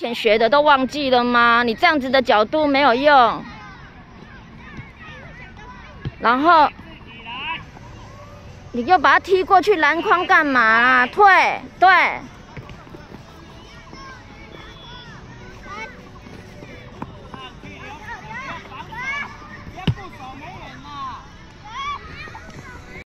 前学的都忘记了吗？你这样子的角度没有用。然后。你就把他踢过去篮筐干嘛啊？退，对。